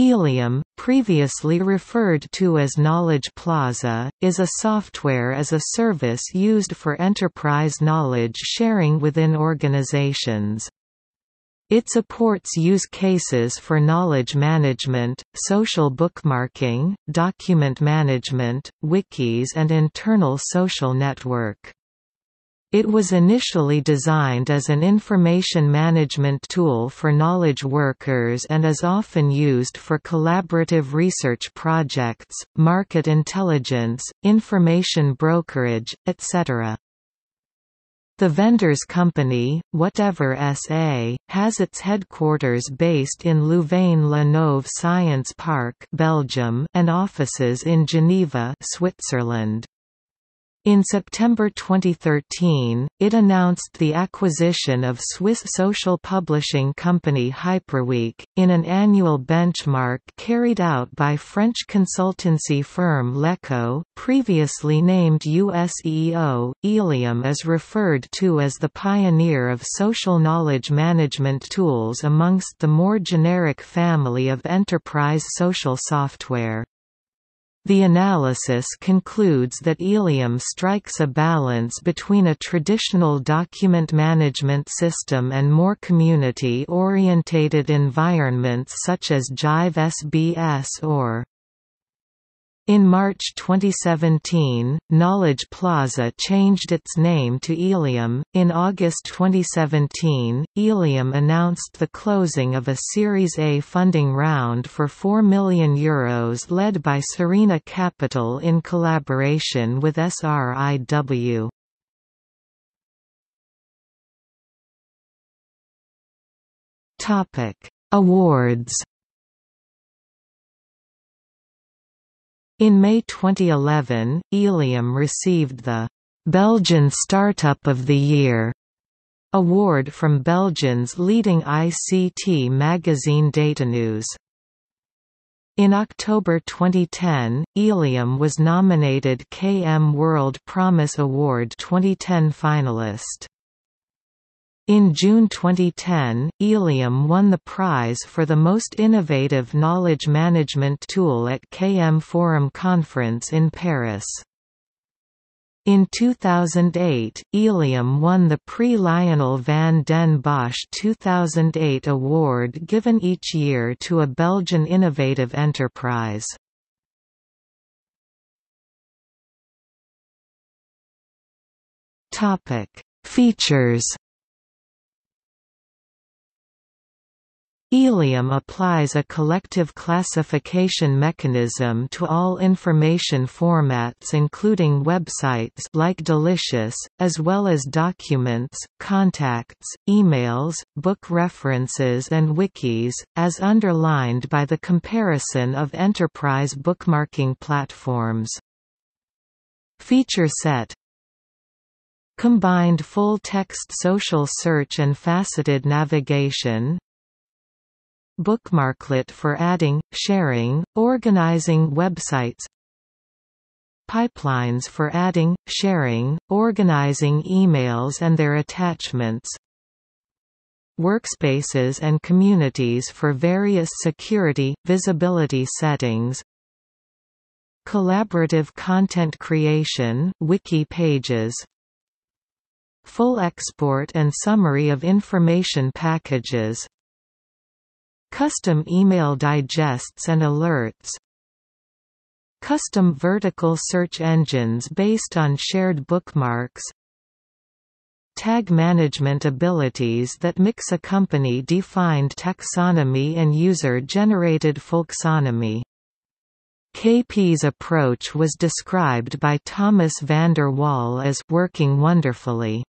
Elium, previously referred to as Knowledge Plaza, is a software as a service used for enterprise knowledge sharing within organizations. It supports use cases for knowledge management, social bookmarking, document management, wikis and internal social network. It was initially designed as an information management tool for knowledge workers and is often used for collaborative research projects, market intelligence, information brokerage, etc. The vendor's company, Whatever SA, has its headquarters based in Louvain-la-Neuve Science Park Belgium and offices in Geneva Switzerland. In September 2013, it announced the acquisition of Swiss social publishing company Hyperweek, in an annual benchmark carried out by French consultancy firm Lecko, previously named USEO. Elium is referred to as the pioneer of social knowledge management tools amongst the more generic family of enterprise social software. The analysis concludes that Elium strikes a balance between a traditional document management system and more community-orientated environments such as Jive SBS or in March 2017, Knowledge Plaza changed its name to Elium. In August 2017, Elium announced the closing of a Series A funding round for €4 million Euros led by Serena Capital in collaboration with SRIW. Awards In May 2011, Elium received the Belgian Startup of the Year award from Belgium's leading ICT magazine Datanews. In October 2010, Elium was nominated KM World Promise Award 2010 finalist. In June 2010, Elium won the prize for the most innovative knowledge management tool at KM Forum Conference in Paris. In 2008, Elium won the Prix Lionel van den Bosch 2008 award given each year to a Belgian innovative enterprise. Features Elium applies a collective classification mechanism to all information formats including websites like Delicious, as well as documents, contacts, emails, book references and wikis, as underlined by the comparison of enterprise bookmarking platforms. Feature set Combined full-text social search and faceted navigation Bookmarklet for adding, sharing, organizing websites. Pipelines for adding, sharing, organizing emails and their attachments. Workspaces and communities for various security, visibility settings. Collaborative content creation wiki pages. Full export and summary of information packages Custom email digests and alerts Custom vertical search engines based on shared bookmarks Tag management abilities that mix a company-defined taxonomy and user-generated folksonomy. KP's approach was described by Thomas Vander Wal as «working wonderfully».